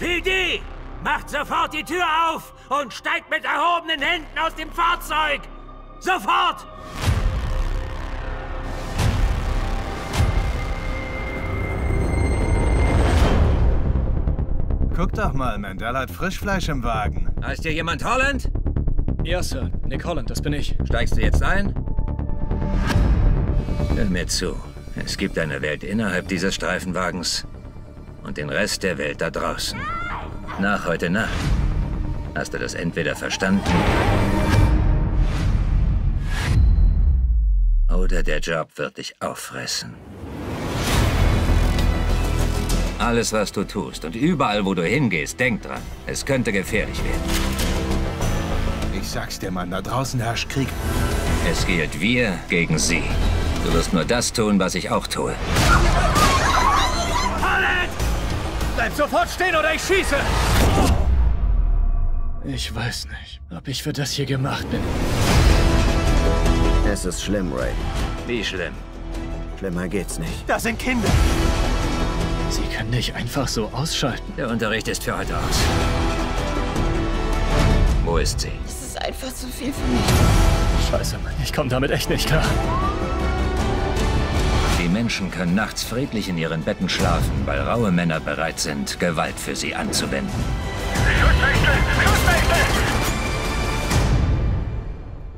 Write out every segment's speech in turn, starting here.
LAPD! Macht sofort die Tür auf und steigt mit erhobenen Händen aus dem Fahrzeug! Sofort! Guck doch mal, Mandel hat Frischfleisch im Wagen. Heißt hier jemand Holland? Ja, Sir. Nick Holland, das bin ich. Steigst du jetzt ein? Hör mir zu. Es gibt eine Welt innerhalb dieses Streifenwagens und den Rest der Welt da draußen. Nach heute Nacht hast du das entweder verstanden oder der Job wird dich auffressen. Alles, was du tust und überall, wo du hingehst, denk dran, es könnte gefährlich werden. Ich sag's dir, Mann, da draußen herrscht Krieg. Es gilt wir gegen sie. Du wirst nur das tun, was ich auch tue. Bleib sofort stehen oder ich schieße! Ich weiß nicht, ob ich für das hier gemacht bin. Es ist schlimm, Ray. Wie schlimm? Schlimmer geht's nicht. Das sind Kinder. Sie können nicht einfach so ausschalten. Der Unterricht ist für heute aus. Wo ist sie? Das ist einfach zu viel für mich. Scheiße, Mann. Ich komme damit echt nicht klar. Die Menschen können nachts friedlich in ihren Betten schlafen, weil raue Männer bereit sind, Gewalt für sie anzuwenden. Schusswechsel! Schusswechsel!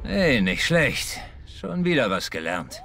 Hey, nicht schlecht. Schon wieder was gelernt.